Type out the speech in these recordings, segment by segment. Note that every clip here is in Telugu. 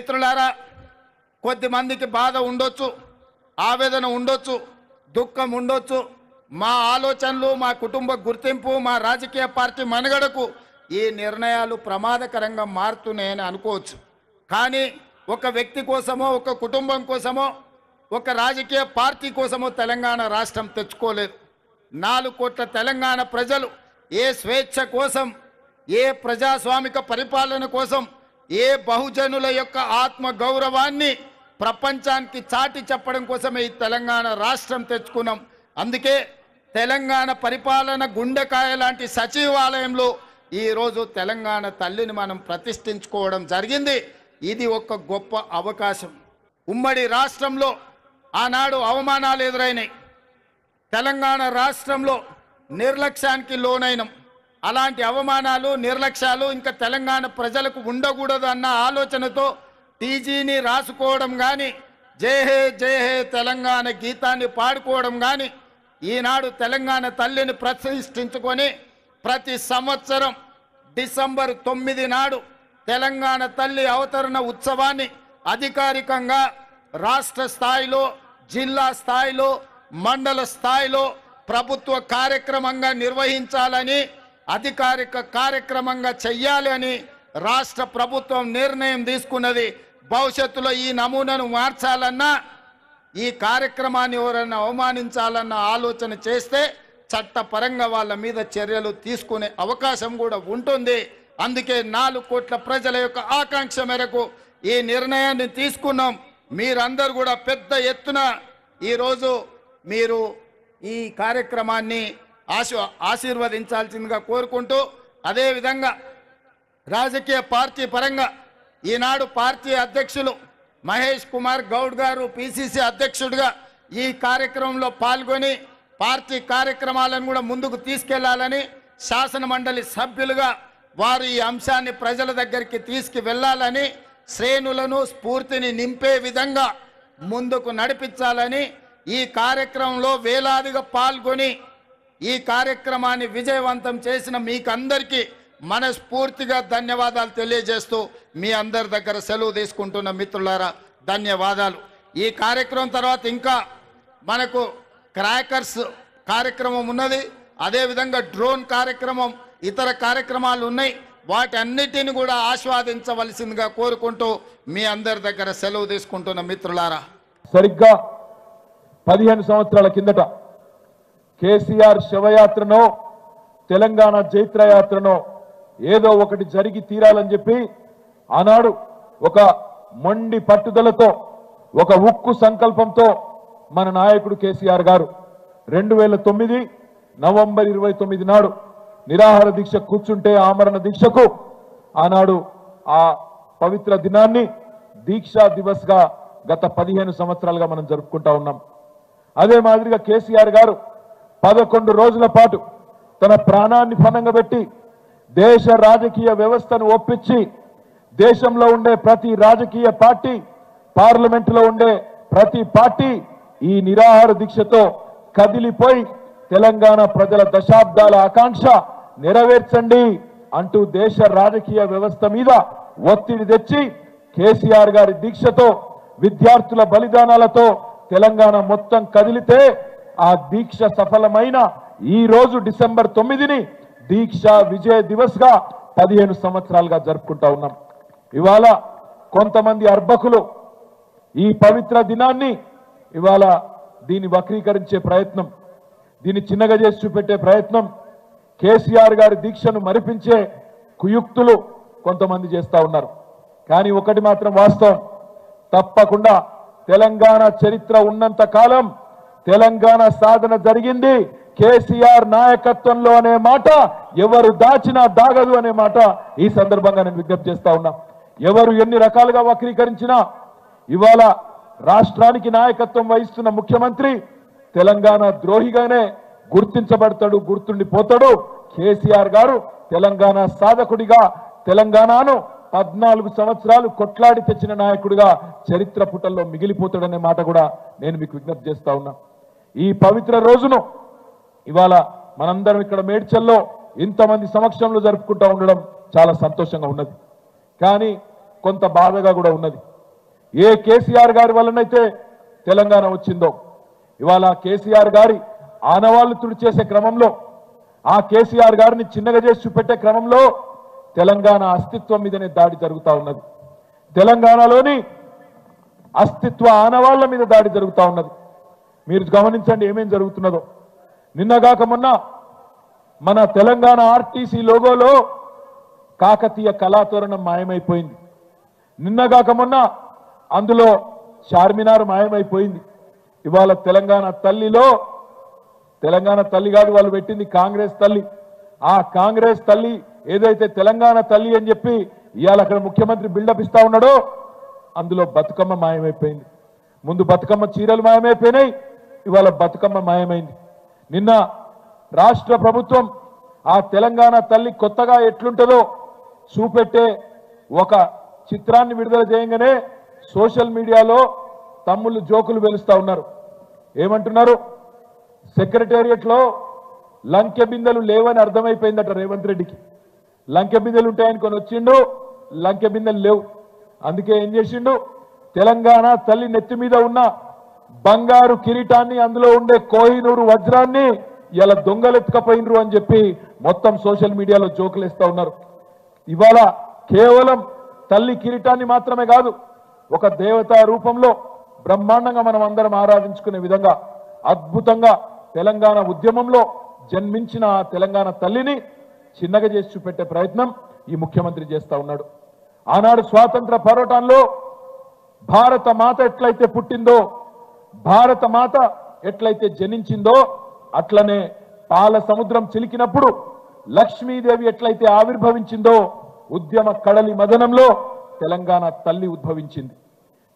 మిత్రులారా కొద్దిమందికి బాధ ఉండొచ్చు ఆవేదన ఉండొచ్చు దుఃఖం ఉండొచ్చు. మా ఆలోచనలు మా కుటుంబ గుర్తింపు మా రాజకీయ పార్టీ మనుగడకు ఈ నిర్ణయాలు ప్రమాదకరంగా మారుతున్నాయని అనుకోవచ్చు. కానీ ఒక వ్యక్తి కోసమో ఒక కుటుంబం కోసమో ఒక రాజకీయ పార్టీ కోసమో తెలంగాణ రాష్ట్రం తెచ్చుకోలేదు. నాలుగు కోట్ల తెలంగాణ ప్రజలు ఏ స్వేచ్ఛ కోసం ఏ ప్రజాస్వామిక పరిపాలన కోసం ఏ బహుజనుల యొక్క ఆత్మ గౌరవాన్ని ప్రపంచానికి చాటి చెప్పడం కోసమే ఈ తెలంగాణ రాష్ట్రం తెచ్చుకున్నాం. అందుకే తెలంగాణ పరిపాలన గుండెకాయ లాంటి సచివాలయంలో ఈరోజు తెలంగాణ తల్లిని మనం ప్రతిష్ఠించుకోవడం జరిగింది. ఇది ఒక గొప్ప అవకాశం. ఉమ్మడి రాష్ట్రంలో ఆనాడు అవమానాలు ఎదురైనాయి. తెలంగాణ రాష్ట్రంలో నిర్లక్ష్యానికి లోనైనం. అలాంటి అవమానాలు నిర్లక్ష్యాలు ఇంకా తెలంగాణ ప్రజలకు ఉండకూడదు అన్న ఆలోచనతో టీజీని రాసుకోవడం కానీ జయహే హే హే తెలంగాణ గీతాన్ని పాడుకోవడం కానీ ఈనాడు తెలంగాణ తల్లిని ప్రతిష్ఠించుకొని ప్రతి సంవత్సరం డిసెంబర్ తొమ్మిది నాడు తెలంగాణ తల్లి అవతరణ ఉత్సవాన్ని అధికారికంగా రాష్ట్ర స్థాయిలో జిల్లా స్థాయిలో మండల స్థాయిలో ప్రభుత్వ కార్యక్రమంగా నిర్వహించాలని అధికారిక కార్యక్రమంగా చెయ్యాలి అని రాష్ట్ర ప్రభుత్వం నిర్ణయం తీసుకున్నది. భవిష్యత్తులో ఈ నమూనాను మార్చాలన్నా ఈ కార్యక్రమాన్ని ఎవరైనా అవమానించాలన్న ఆలోచన చేస్తే చట్టపరంగా వాళ్ళ మీద చర్యలు తీసుకునే అవకాశం కూడా ఉంటుంది. అందుకే నాలుగు కోట్ల ప్రజల యొక్క ఆకాంక్ష మేరకు ఈ నిర్ణయాన్ని తీసుకున్నాం. మీరందరూ కూడా పెద్ద ఎత్తున ఈరోజు మీరు ఈ కార్యక్రమాన్ని ఆశ ఆశీర్వదించాల్సిందిగా కోరుకుంటూ అదేవిధంగా రాజకీయ పార్టీ పరంగా ఈనాడు పార్టీ అధ్యక్షులు మహేష్ కుమార్ గౌడ్ గారు పిసిసి అధ్యక్షుడిగా ఈ కార్యక్రమంలో పాల్గొని పార్టీ కార్యక్రమాలను కూడా ముందుకు తీసుకెళ్ళాలని శాసన మండలి సభ్యులుగా వారు ఈ అంశాన్ని ప్రజల దగ్గరికి తీసుకు వెళ్ళాలని శ్రేణులను స్ఫూర్తిని నింపే విధంగా ముందుకు నడిపించాలని ఈ కార్యక్రమంలో వేలాదిగా పాల్గొని ఈ కార్యక్రమాన్ని విజయవంతం చేసిన మీకందరికీ మనస్ఫూర్తిగా ధన్యవాదాలు తెలియజేస్తూ మీ అందరి దగ్గర సెలవు తీసుకుంటున్న మిత్రులారా ధన్యవాదాలు. ఈ కార్యక్రమం తర్వాత ఇంకా మనకు క్రాకర్స్ కార్యక్రమం ఉన్నది అదేవిధంగా డ్రోన్ కార్యక్రమం ఇతర కార్యక్రమాలు ఉన్నాయి. వాటి అన్నిటిని కూడా ఆస్వాదించవలసిందిగా కోరుకుంటూ మీ అందరి దగ్గర సెలవు తీసుకుంటున్న మిత్రులారా. సరిగ్గా పదిహేను సంవత్సరాల కిందట కేసీఆర్ శవయాత్రనో తెలంగాణ జైత్రయాత్రనో ఏదో ఒకటి జరిగి తీరాలని చెప్పి ఆనాడు ఒక మొండి పట్టుదలతో ఒక ఉక్కు సంకల్పంతో మన నాయకుడు కేసీఆర్ గారు రెండు వేల తొమ్మిది నవంబర్ ఇరవై తొమ్మిది నాడు నిరాహార దీక్ష కూర్చుంటే ఆమరణ దీక్షకు ఆనాడు ఆ పవిత్ర దినాన్ని దీక్షా దివస్గా గత పదిహేను సంవత్సరాలుగా మనం జరుపుకుంటా ఉన్నాం. అదే మాదిరిగా కేసీఆర్ గారు పదకొండు రోజుల పాటు తన ప్రాణాన్ని ఫలంగా పెట్టి దేశ రాజకీయ వ్యవస్థను ఒప్పించి దేశంలో ఉండే ప్రతి రాజకీయ పార్టీ పార్లమెంటులో ఉండే ప్రతి పార్టీ ఈ నిరాహార దీక్షతో కదిలిపోయి తెలంగాణ ప్రజల దశాబ్దాల ఆకాంక్ష నెరవేర్చండి అంటూ దేశ రాజకీయ వ్యవస్థ మీద ఒత్తిడి తెచ్చి కేసీఆర్ గారి దీక్షతో విద్యార్థుల బలిదానాలతో తెలంగాణ మొత్తం కదిలితే ఆ దీక్ష సఫలమైన ఈ రోజు డిసెంబర్ తొమ్మిదిని దీక్ష విజయ దివస్గా పదిహేను సంవత్సరాలుగా జరుపుకుంటా ఉన్నాం. ఇవాళ కొంతమంది అర్భకులు ఈ పవిత్ర దినాన్ని ఇవాళ దీన్ని వక్రీకరించే ప్రయత్నం దీన్ని చిన్నగా చేసి చూపెట్టే ప్రయత్నం కేసీఆర్ గారి దీక్షను మరిపించే కుయుక్తులు కొంతమంది చేస్తా ఉన్నారు. కానీ ఒకటి మాత్రం వాస్తవం తప్పకుండా తెలంగాణ చరిత్ర ఉన్నంత కాలం తెలంగాణ సాధన జరిగింది. కేసీఆర్ నాయకత్వంలో అనే మాట ఎవరు దాచినా దాగదు అనే మాట ఈ సందర్భంగా నేను విజ్ఞప్తి చేస్తా ఉన్నా. ఎవరు ఎన్ని రకాలుగా వక్రీకరించినా ఇవాళ రాష్ట్రానికి నాయకత్వం వహిస్తున్న ముఖ్యమంత్రి తెలంగాణ ద్రోహిగానే గుర్తించబడతాడు గుర్తుండిపోతాడు. కేసీఆర్ గారు తెలంగాణ సాధకుడిగా తెలంగాణను పద్నాలుగు సంవత్సరాలు కొట్లాడి తెచ్చిన నాయకుడిగా చరిత్ర పుటల్లో మిగిలిపోతాడనే మాట కూడా నేను మీకు విజ్ఞప్తి చేస్తా ఉన్నా. ఈ పవిత్ర రోజును ఇవాళ మనందరం ఇక్కడ మేడ్చల్లో ఇంతమంది సమక్షంలో జరుపుకుంటూ ఉండడం చాలా సంతోషంగా ఉన్నది. కానీ కొంత బాధగా కూడా ఉన్నది. ఏ కేసీఆర్ గారి వల్లనైతే తెలంగాణ వచ్చిందో ఇవాళ కేసీఆర్ గారి ఆనవాళ్ళు తుడిచేసే క్రమంలో ఆ కేసీఆర్ గారిని చిన్నగా చేసి చూపెట్టే క్రమంలో తెలంగాణ అస్తిత్వం మీదనే దాడి జరుగుతూ ఉన్నది. తెలంగాణలోని అస్తిత్వ ఆనవాళ్ళ మీద దాడి జరుగుతూ ఉన్నది. మీరు గమనించండి ఏమేం జరుగుతున్నదో. నిన్నగాక మొన్న మన తెలంగాణ ఆర్టీసీ లోగోలో కాకతీయ కళాతోరణం మాయమైపోయింది. నిన్నగాక మొన్న అందులో చార్మినార్ మాయమైపోయింది. ఇవాళ తెలంగాణ తల్లిలో తెలంగాణ తల్లి కాదు వాళ్ళు పెట్టింది కాంగ్రెస్ తల్లి. ఆ కాంగ్రెస్ తల్లి ఏదైతే తెలంగాణ తల్లి అని చెప్పి ఇవాళ అక్కడ ముఖ్యమంత్రి బిల్డప్ ఇస్తా ఉన్నాడో అందులో బతుకమ్మ మాయమైపోయింది. ముందు బతుకమ్మ చీరలు మాయమైపోయినాయి ఇవాళ బతుకమ్మ మాయమైంది. నిన్న రాష్ట్ర ప్రభుత్వం ఆ తెలంగాణ తల్లి కొత్తగా ఎట్లుంటుందో చూపెట్టే ఒక చిత్రాన్ని విడుదల చేయగానే సోషల్ మీడియాలో తమ్ముళ్ళు జోకులు వెలుస్తా ఉన్నారు. ఏమంటున్నారు? సెక్రటేరియట్లో లంకె బిందెలు లేవని అర్థమైపోయిందట రేవంత్ రెడ్డికి. లంకె బిందెలు ఉంటాయని కొని వచ్చిండు లంకె బిందెలు లేవు. అందుకే ఏం చేసిండు? తెలంగాణ తల్లి నెత్తి మీద ఉన్న బంగారు కిరీటాన్ని అందులో ఉండే కోహినూరు వజ్రాన్ని ఇలా దొంగలెత్తుకపోయినరు అని చెప్పి మొత్తం సోషల్ మీడియాలో జోకులేస్తా ఉన్నారు. ఇవాళ కేవలం తల్లి కిరీటాన్ని మాత్రమే కాదు ఒక దేవతా రూపంలో బ్రహ్మాండంగా మనం అందరం ఆరాధించుకునే విధంగా అద్భుతంగా తెలంగాణ ఉద్యమంలో జన్మించిన ఆ తెలంగాణ తల్లిని చిన్నగా చేసి చూపెట్టే ప్రయత్నం ఈ ముఖ్యమంత్రి చేస్తా ఉన్నాడు. ఆనాడు స్వాతంత్ర పోరాటంలో భారత మాత ఎట్లయితే పుట్టిందో భారత మాత ఎట్లయితే జనించిందో అట్లనే పాల సముద్రం చిలికినప్పుడు లక్ష్మీదేవి ఎట్లయితే ఆవిర్భవించిందో ఉద్యమ కడలి మదనంలో తెలంగాణ తల్లి ఉద్భవించింది.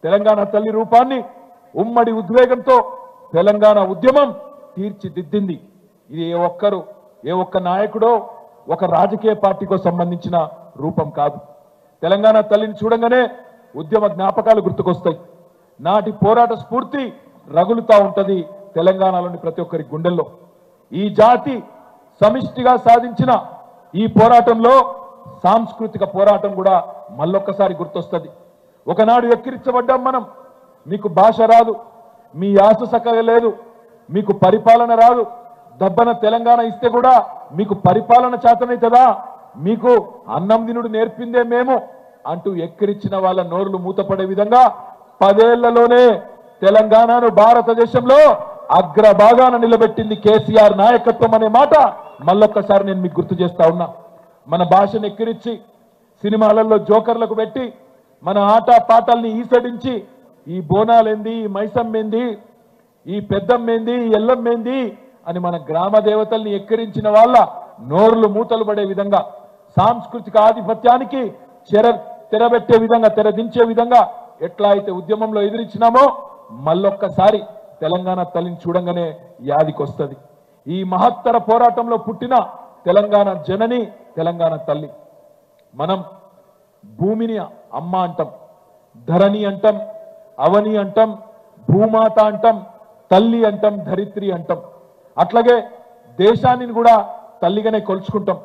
తెలంగాణ తల్లి రూపాన్ని ఉమ్మడి ఉద్వేగంతో తెలంగాణ ఉద్యమం తీర్చిదిద్దింది. ఇది ఏ ఒక్కరు ఏ ఒక్క నాయకుడో ఒక రాజకీయ పార్టీకో సంబంధించిన రూపం కాదు. తెలంగాణ తల్లిని చూడంగానే ఉద్యమ జ్ఞాపకాలు గుర్తుకొస్తాయి. నాటి పోరాట స్ఫూర్తి రగులుతా ఉంటుంది తెలంగాణలోని ప్రతి ఒక్కరి గుండెల్లో. ఈ జాతి సమిష్టిగా సాధించిన ఈ పోరాటంలో సాంస్కృతిక పోరాటం కూడా మళ్ళొక్కసారి గుర్తొస్తుంది. ఒకనాడు ఎక్కిరించబడ్డాం మనం. మీకు భాష రాదు మీ యాస సక్కగా లేదు మీకు పరిపాలన రాదు. దబ్బన తెలంగాణ ఇస్తే కూడా మీకు పరిపాలన చేతనైతుందా? మీకు అన్నం దినుడు నేర్పిందే మేము అంటూ ఎక్కిరించిన వాళ్ళ నోరులు మూతపడే విధంగా పదేళ్ళలోనే తెలంగాణను భారతదేశంలో అగ్రభాగాన నిలబెట్టింది కేసీఆర్ నాయకత్వం అనే మాట మళ్ళొక్కసారి నేను మీకు గుర్తు చేస్తా ఉన్నా. మన భాషను ఎక్కిరించి సినిమాలలో జోకర్లకు పెట్టి మన ఆట పాటల్ని ఈసడించి ఈ బోనాలేంది ఈ మైసమ్మేంది ఈ పెద్దమ్మేంది ఈ ఎల్లమ్మేంది అని మన గ్రామ దేవతల్ని ఎక్కిరించిన వాళ్ళ నోర్లు మూతలు పడే విధంగా సాంస్కృతిక ఆధిపత్యానికి చెర తెరబెట్టే విధంగా తెరదించే విధంగా ఎట్లా అయితే ఉద్యమంలో ఎదిరించినామో మళ్ళొక్కసారి తెలంగాణ తల్లిని చూడంగానే యాదికొస్తుంది ఈ మహత్తర పోరాటంలో పుట్టిన తెలంగాణ జనని తెలంగాణ తల్లి. మనం భూమిని అమ్మ అంటాం ధరణి అంటాం అవని అంటాం భూమాత అంటాం తల్లి అంటాం ధరిత్రి అంటాం. అట్లాగే దేశాన్ని కూడా తల్లిగానే కొలుచుకుంటాం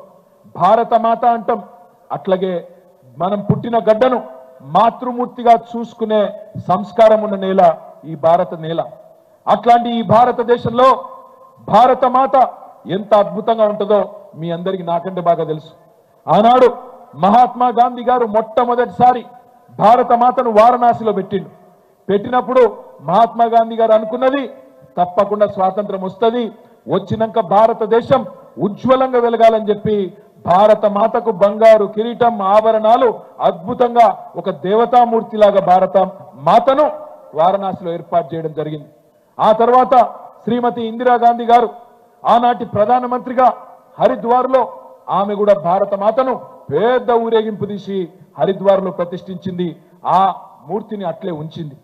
భారత మాత అంటాం. అట్లాగే మనం పుట్టిన గడ్డను మాతృమూర్తిగా చూసుకునే సంస్కారం ఉన్న నేల ఈ భారత నేల. అట్లాంటి ఈ భారతదేశంలో భారత మాత ఎంత అద్భుతంగా ఉంటుందో మీ అందరికీ నాకంటే బాగా తెలుసు. ఆనాడు మహాత్మా గాంధీ గారు మొట్టమొదటిసారి భారత మాతను వారణాసిలో పెట్టిండు. పెట్టినప్పుడు మహాత్మా గాంధీ గారు అనుకున్నది తప్పకుండా స్వాతంత్రం వస్తుంది వచ్చినాక భారతదేశం ఉజ్వలంగా వెలగాలని చెప్పి భారత మాతకు బంగారు కిరీటం ఆభరణాలు అద్భుతంగా ఒక దేవతామూర్తిలాగా భారత మాతను వారణాసిలో ఏర్పాటు చేయడం జరిగింది. ఆ తర్వాత శ్రీమతి ఇందిరాగాంధీ గారు ఆనాటి ప్రధానమంత్రిగా హరిద్వార్లో ఆమె కూడా భారత మాతను పెద్ద ఊరేగింపు తీసి హరిద్వార్లో ప్రతిష్ఠించింది. ఆ మూర్తిని అట్లే ఉంచింది.